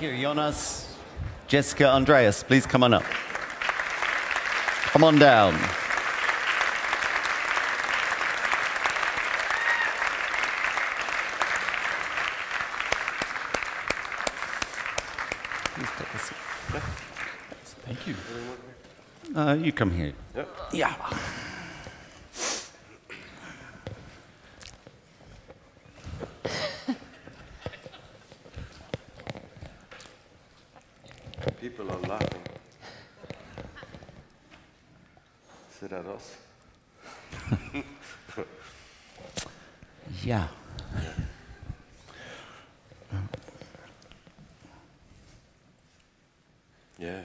Thank you, Jonas. Jessica, Andreas, please come on up. Come on down. Please take a seat. Thank you. Uh, you come here. Yeah. People are laughing. Is it at us? Yeah. Yeah.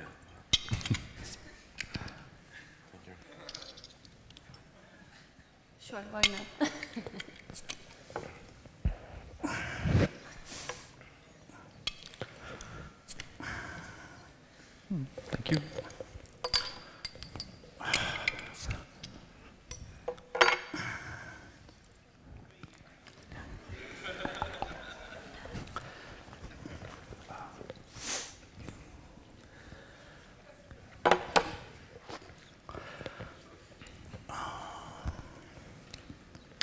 Sure, why not? Thank you.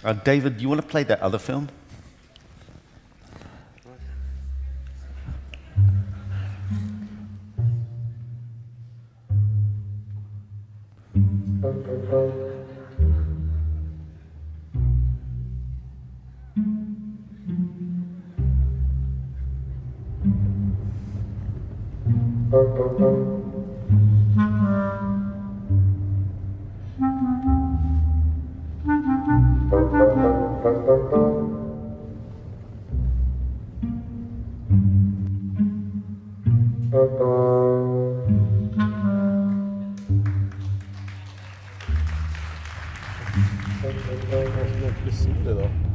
Uh, David, do you want to play that other film? Vad är det som är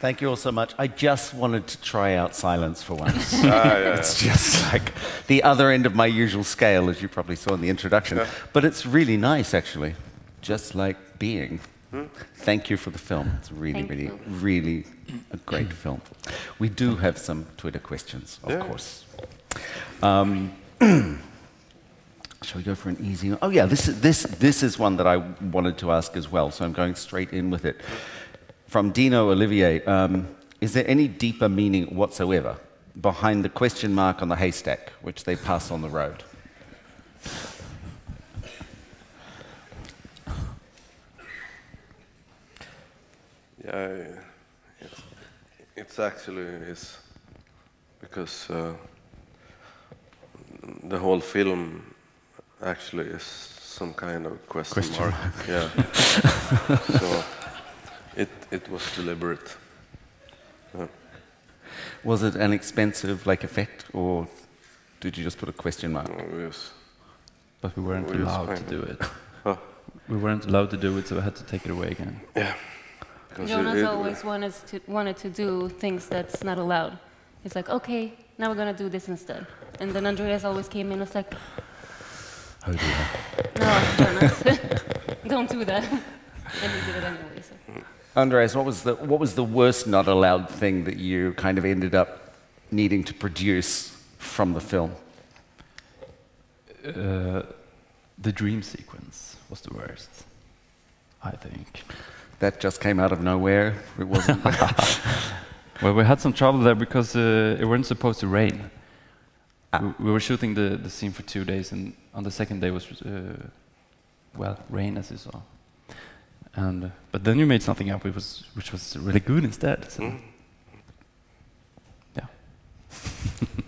Thank you all so much. I just wanted to try out silence for once. Ah, ja, ja. It's just like the other end of my usual scale, as you probably saw in the introduction. But it's really nice, actually. Just like being. Thank you for the film. It's really, Thank really, you. really a great film. We do have some Twitter questions, of Yeah. course. Um, Shall we go for an easy one? Oh, yeah, this is, this, this is one that I wanted to ask as well, so I'm going straight in with it. From Dino Olivier um, Is there any deeper meaning whatsoever behind the question mark on the haystack which they pass on the road? Yeah, it's, it's actually is because uh, the whole film actually is some kind of question, Question mark. Yeah. so it it was deliberate. Yeah. Was it an expensive like effect, or did you just put a question mark? Oh, yes. But we weren't oh, We allowed to do it. Huh. We weren't allowed to do it, so we had to take it away again. Yeah. Because it- Jonas it- always wanted to, wanted to do things that's not allowed. He's like, okay, now we're gonna do this instead. And then Andreas always came in and was like, Oh dear. no, Jonas, don't do that. and he did it anyway. So. Mm. Andreas, what was the what was the worst not allowed thing that you kind of ended up needing to produce from the film? Uh, the dream sequence was the worst, I think. That just came out of nowhere. It wasn't. Well, we had some trouble there because uh, it weren't supposed to rain. Ah. We, we were shooting the, the scene for two days, and on the second day was, uh, well, rain, as you saw. And uh, but then you made something up, which was which was really good instead. So, Mm. yeah.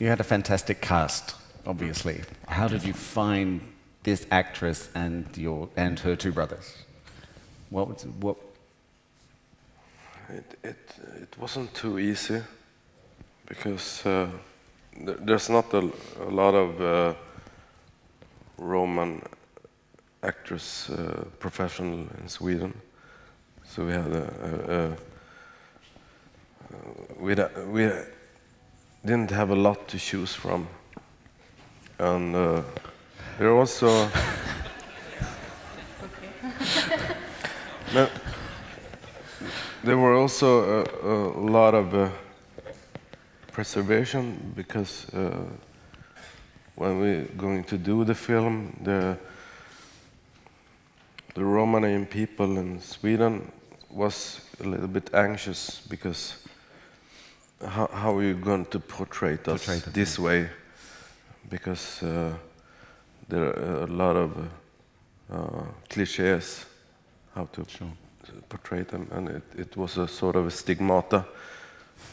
You had a fantastic cast, obviously. How did you find this actress and your and her two brothers? What was, what It, it, it wasn't too easy because uh, th- there's not a, a lot of uh, Roman actress uh, professional in Sweden. So we had a, a, a uh, we, da- we didn't have a lot to choose from, and uh, there also. No, there were also a, a lot of uh, preservation because uh, when we're going to do the film, the the Romanian people in Sweden was a little bit anxious because how, how are you going to portray us Portray this way? Because uh, there are a lot of uh, cliches how to Sure. portray them, and it, it was a sort of a stigmata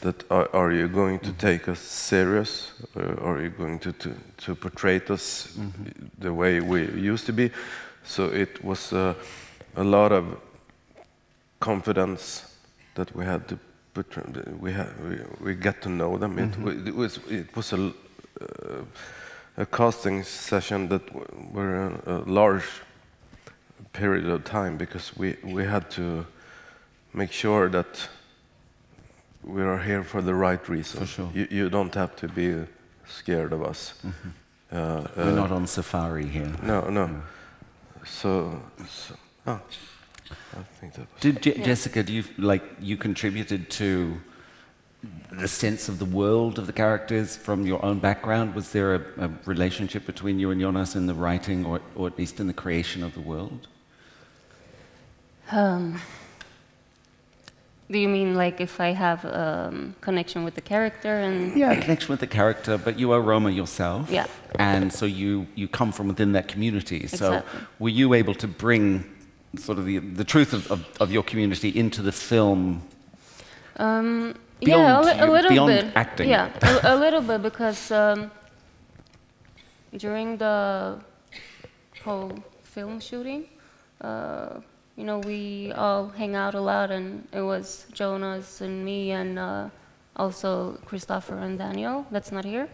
that are, are you going to take us serious, or are you going to, to, to portray us the way we used to be? So it was uh, a lot of confidence that we had to put. We had we, we got to know them. It, wa- it was it was a uh, a casting session that w- were a, a large period of time because we we had to make sure that we are here for the right reason. For sure. You, you don't have to be scared of us. Uh, we're uh, not on safari here. no, no. So, so oh, I think that was. Did Je- Jessica? Do you like you contributed to the sense of the world of the characters from your own background? Was there a, a relationship between you and Jonas in the writing, or, or at least in the creation of the world? Um, do you mean like if I have um, connection with the character and Yeah, a connection with the character, but you are Roma yourself. Yeah. And so you, you come from within that community. So Exactly. were you able to bring sort of the, the truth of, of, of your community into the film? Um, Beyond yeah, a, a you- little beyond bit. acting. Yeah, a, a little bit because um, during the whole film shooting, uh, you know, we all hang out a lot, and it was Jonas and me, and uh, also Christopher and Daniel. That's not here.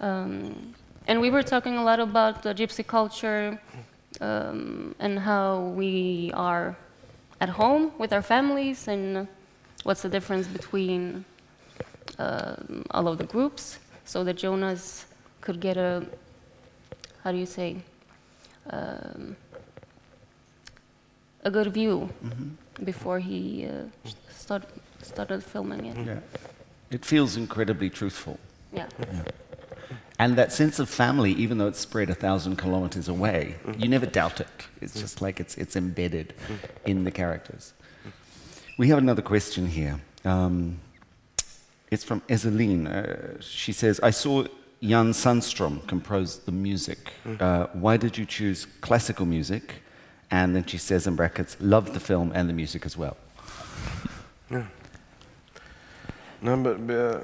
Um, and we were talking a lot about the gypsy culture um, and how we are at home with our families and what's the difference between um, all of the groups so that Jonas could get a, how do you say, um, a good view before he uh, start, started filming it. Yeah. It feels incredibly truthful. Yeah. And that sense of family, even though it's spread a thousand kilometers away, you never doubt it. It's just like it's, it's embedded in the characters. We have another question here. Um, it's from Ezeline. Uh, she says, I saw Jan Sandström compose the music. Uh, why did you choose classical music? And then she says in brackets, love the film and the music as well. Yeah. No, but uh,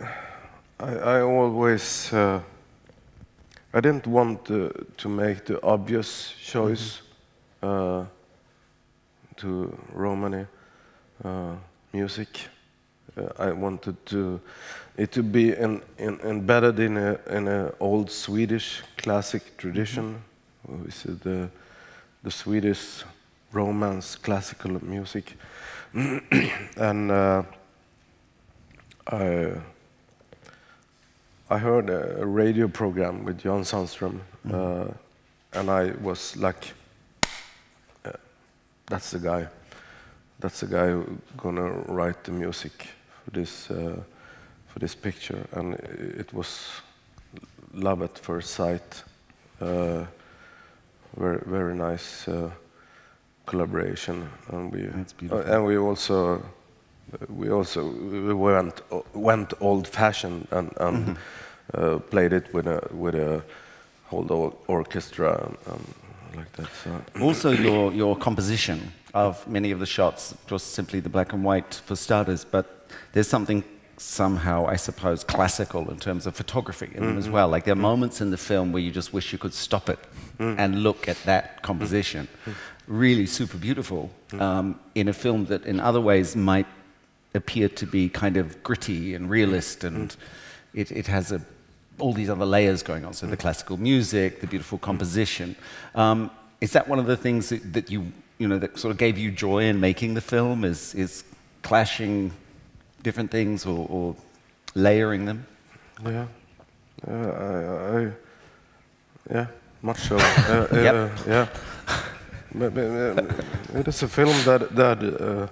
I, I always uh, I didn't want to, to make the obvious choice uh, to Romani uh, music. Uh, I wanted to it to be in, in, embedded in a in a old Swedish classic tradition. We see the the Swedish Romance classical music, and. Uh, I I heard a, radio program with Jan Sandström, uh, and I was like, uh, "That's the guy. That's the guy who's gonna write the music for this uh, for this picture." And it was love at first sight. Very very nice uh, collaboration, and we That's beautiful. uh, and we also we also we went went old-fashioned and, and uh, played it with a with a whole or- orchestra and, and like that. So Also, your, your composition of many of the shots, just simply the black and white for starters, but there's something somehow, I suppose, classical in terms of photography in them as mm-hmm. well. Like there are mm-hmm. moments in the film where you just wish you could stop it mm-hmm. and look at that composition. Really super beautiful um, in a film that, in other ways, might appear to be kind of gritty and realist, and it, it has a, all these other layers going on. So the classical music, the beautiful composition. Um, is that one of the things that, that you, you know, that sort of gave you joy in making the film? Is is clashing different things or, or layering them? yeah, yeah, I, I, yeah, much so. Uh, uh, Yeah, uh, it is a film that that. Uh,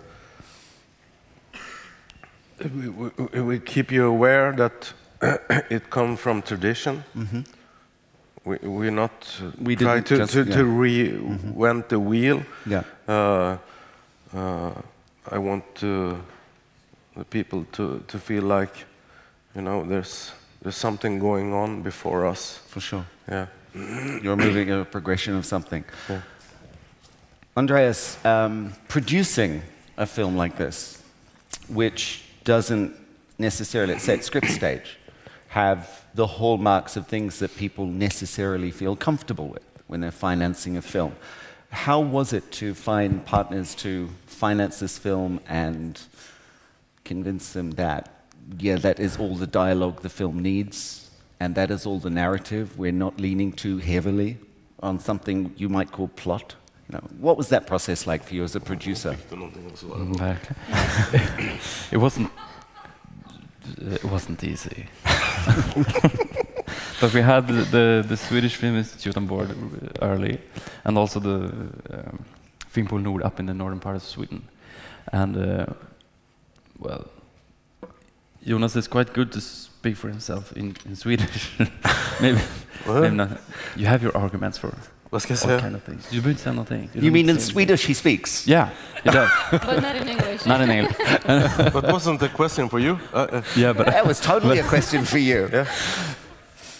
we, we, we keep you aware that it comes from tradition. We, we're not uh. We try didn't to, just- to, yeah. Mm-hmm. the wheel. Yeah. Uh, uh, I want to, the people to, to feel like, you know, there's, there's something going on before us. For sure. Yeah. You're moving a progression of something. Yeah. Andreas, um, producing a film like this, which doesn't necessarily, let's say at script stage, have the hallmarks of things that people necessarily feel comfortable with when they're financing a film. How was it to find partners to finance this film and convince them that, yeah, that is all the dialogue the film needs, and that is all the narrative. We're not leaning too heavily on something you might call plot. You know, what was that process like for you as a producer? It wasn't. It wasn't easy. but we had the, the, the Swedish Film Institute on board early, and also the um, Filmpool Nord up in the northern part of Sweden. And uh, well, Jonas is quite good to speak for himself in, in Swedish. maybe, maybe not. You have your arguments for Vad ska jag all säga? kind of things. You don't say nothing. You don't mean in say- Swedish he speaks? Yeah, he does. but not in English. not in English. but wasn't the question for you? Uh, uh, Yeah, but That was totally a question for you. Yeah.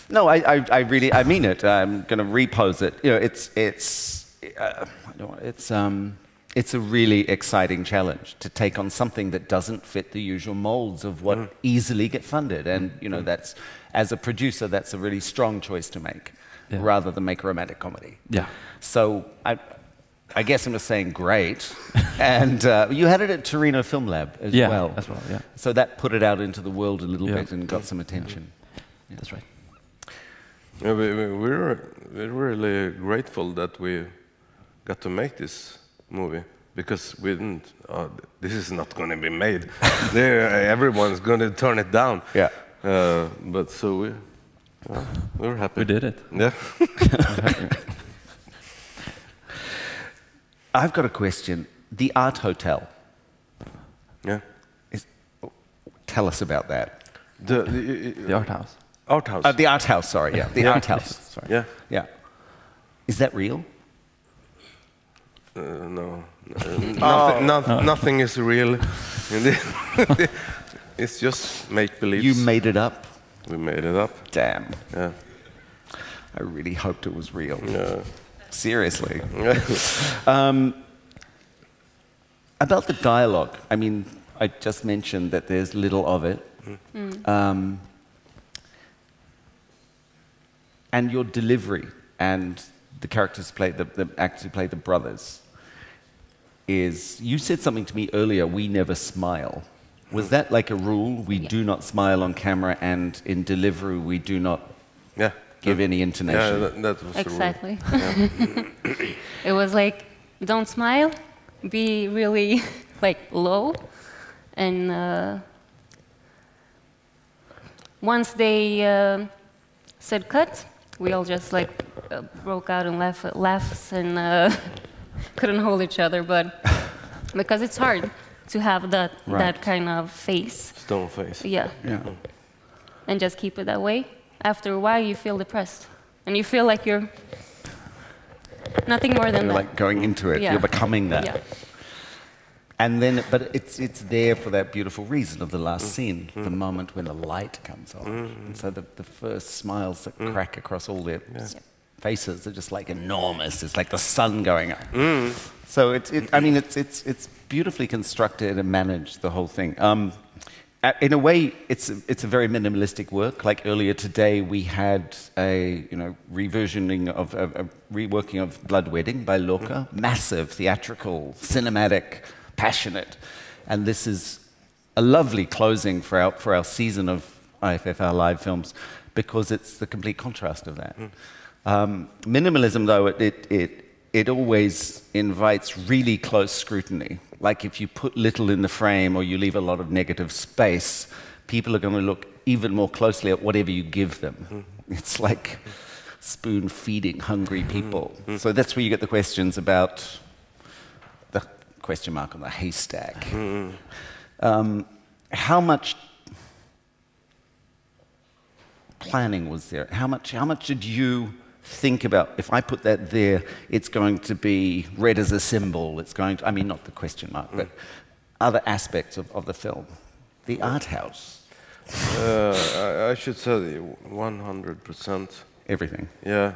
No, I, I, I really, I mean it. I'm going to repose it. You know, it's, it's, uh, I don't want- it's, um, it's a really exciting challenge to take on something that doesn't fit the usual molds of what easily get funded. And, you know, that's, as a producer, that's a really strong choice to make, Yeah. rather than make a romantic comedy. yeah. So I, I guess I'm just saying great. and uh, you had it at Torino Film Lab as Yeah, well. as well, yeah. So that put it out into the world a little Yeah. bit and got some attention. Yeah. That's right. Yeah, we, we, we're, we're really grateful that we got to make this movie because we didn't. Uh, this is not going to be made. there, everyone's going to turn it down. Yeah. Uh, but so we, uh, we're happy. We did it. Yeah. I've got a question. The Art Hotel. Yeah. Is, tell us about that. The, the, The art house. art house. Uh, the Art House, sorry. Yeah, the Yeah. Art House. Sorry. yeah. Yeah. Is that real? Uh, no. Uh, nothing, no- nothing is real. it's just make believe. You made it up? We made it up. Damn. Yeah. I really hoped it was real. Yeah. Seriously. Um, about the dialogue, I mean, I just mentioned that there's little of it. Um, and your delivery and the characters play, the, the actors who play the brothers, is you said something to me earlier, we never smile. Was that like a rule? We Yeah. do not smile on camera, and in delivery, we do not yeah. give any Yeah, intonation. that, that was the rule. Exactly. it was like, don't smile, be really like low, and uh, once they uh, said cut, we all just like uh, broke out in laugh, laughs and uh, couldn't hold each other. But because it's hard to have that Right. that kind of face, Stone face. yeah, yeah. and just keep it that way. After a while, you feel depressed, and you feel like you're nothing more than You're that. like going into it. Yeah. You're becoming that. Yeah. And then, but it's, it's there for that beautiful reason of the last mm. scene, the mm. moment when the light comes on. Mm. And so the, the first smiles that crack across all their s- faces are just like enormous. It's like the sun going up. Mm. So it's, it, I mean, it's, it's, it's beautifully constructed and managed, the whole thing. Um, in a way, it's a, it's a very minimalistic work. Like earlier today, we had a you know reversioning of a, a reworking of Blood Wedding by Lorca, mm. massive, theatrical, cinematic, passionate, and this is a lovely closing for our for our season of IFFR live films because it's the complete contrast of that. Mm. Um, minimalism, though, it, it, it, it always invites really close scrutiny. Like if you put little in the frame or you leave a lot of negative space, people are going to look even more closely at whatever you give them. It's like spoon feeding hungry people. So that's where you get the questions about the question mark on the haystack. Um, how much planning was there? How much, how much did you think about, if I put that there, it's going to be read as a symbol, it's going to, I mean, not the question mark, but other aspects of, of the film? The art house, Uh, I, I should say 100%. everything. Yeah,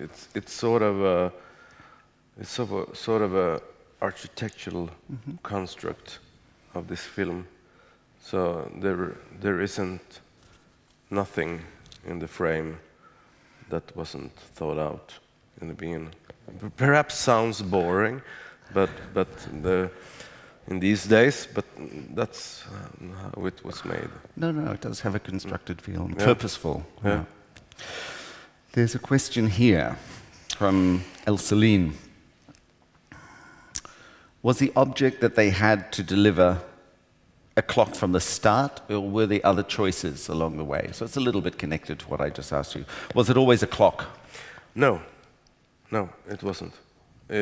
it's it's sort of a it's sort of a, sort of a architectural construct of this film. So there there isn't nothing in the frame that wasn't thought out in the beginning. Perhaps sounds boring, but but the in these days, but that's um, how it was made. No, no, it does have a constructed feel, and Yeah. purposeful. Yeah. There's a question here from El Celine. Was the object that they had to deliver a clock from the start, or were there other choices along the way? So it's a little bit connected to what I just asked you. Was it always a clock? No, no, it wasn't. Uh,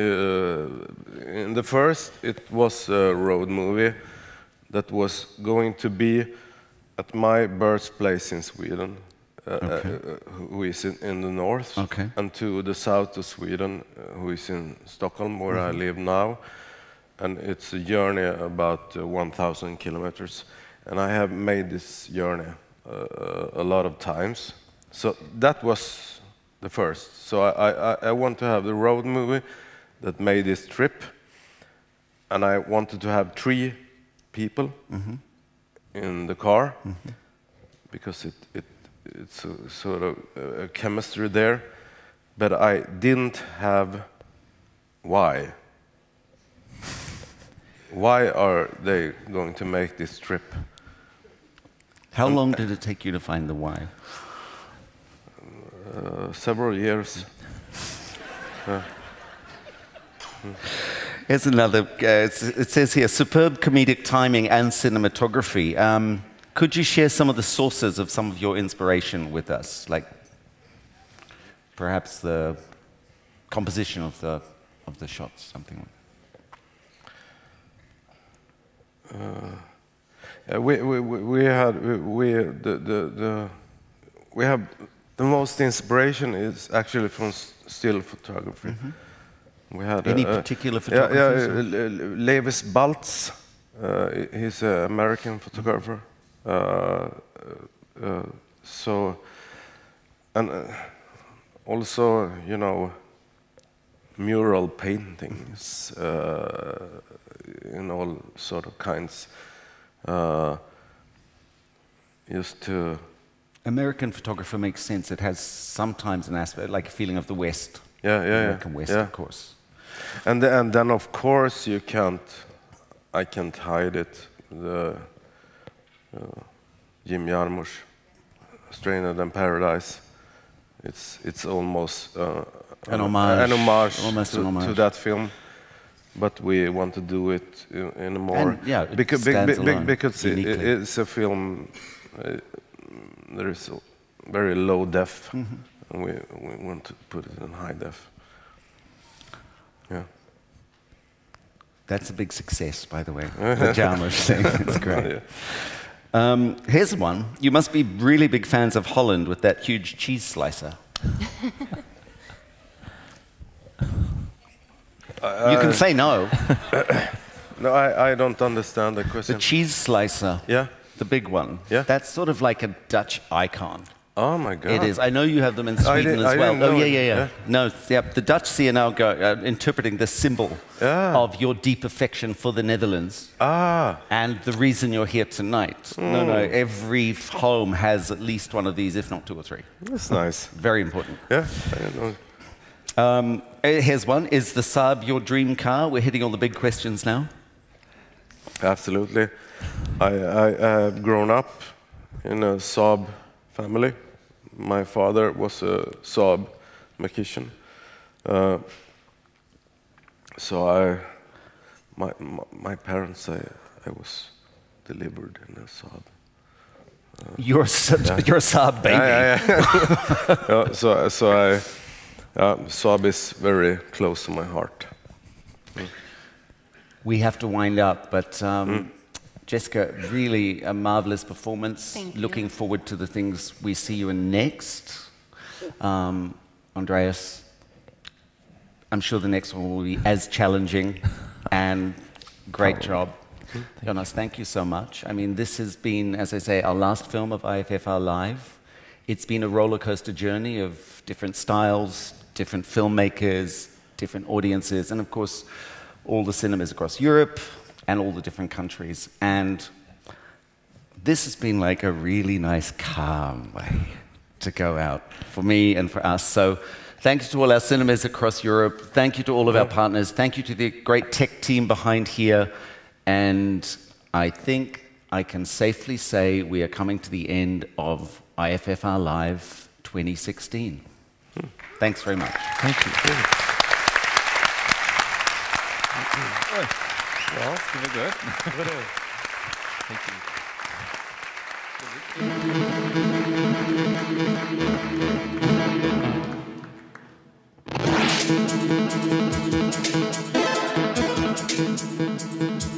in the first, it was a road movie that was going to be at my birthplace in Sweden, uh, Okay. uh, who is in, in the north, Okay. and to the south of Sweden, uh, who is in Stockholm, where I live now. And it's a journey about uh, 1,000 kilometers. And I have made this journey uh, a lot of times. So that was the first. So I, I, I want to have the road movie that made this trip. And I wanted to have three people in the car because it, it, it's a sort of a chemistry there. But I didn't have why. Why are they going to make this trip? How long did it take you to find the why? Uh, several years. Here's another. Uh, it says here superb comedic timing and cinematography. Um, could you share some of the sources of some of your inspiration with us? Like perhaps the composition of the, of the shots, something like Uh, we, we, we we had we, the, the, the we have the most inspiration is actually from still photography. We had Any uh, particular yeah, yeah, or- uh, Le- Le- Lewis Baltz. Uh, he's an American photographer. Uh, uh, uh, so and uh, also you know mural paintings uh, in all sort of kinds. Uh, used to American photographer makes sense. It has sometimes an aspect like a feeling of the West. yeah yeah American yeah, West, yeah. of course. And then, and then of course you can't, I can't hide it. The uh, Jim Jarmusch, Stranger Than Paradise. It's it's almost uh, An homage, an homage, to, an homage. to that film. But we want to do it in, in a more And, yeah, it because, stands alone, because it, uniquely. it's a film. Uh, there is a very low def, Mm-hmm. and we we want to put it in high def. Yeah. That's a big success, by the way. The Jarmusch thing. It's great. Yeah. Um, here's one. You must be really big fans of Holland with that huge cheese slicer. you can say no. No, I, I don't understand the question. The cheese slicer, yeah. the big one. Yeah. That's sort of like a Dutch icon. Oh my God. It is. I know you have them in Sweden didn't- as I well. Oh, yeah, yeah, yeah, Yeah. No, yeah, the Dutch see are now go, uh, interpreting the symbol Yeah. of your deep affection for the Netherlands Ah. and the reason you're here tonight. No, no, every home has at least one of these, if not two or three. That's nice. Very important. Yeah. I didn't know. Um, here's one. Is the Saab your dream car? We're hitting all the big questions now. Absolutely. I, I have grown up in a Saab family. My father was a Saab mechanician. Uh, so I, my, my, parents, I, I was delivered in a Saab. You're a, Sa- you're a Saab baby. Yeah, yeah, yeah. Yeah, so, so I, uh, Saab is very close to my heart. We have to wind up, but um, Jessica, really a marvelous performance. Thank you. Looking forward to the things we see you in next. Um, Andreas, I'm sure the next one will be as challenging and great job. Jonas, thank you so much. I mean, this has been, as I say, our last film of IFFR Live. It's been a roller coaster journey of different styles, different filmmakers, different audiences, and of course, all the cinemas across Europe and all the different countries. And this has been like a really nice, calm way to go out for me and for us. So, thank you to all our cinemas across Europe. Thank you to all of our partners. Thank you to the great tech team behind here. And I think I can safely say we are coming to the end of IFFR Live 2016. Thanks very much. Thank you. Well, it's been good. Thank you.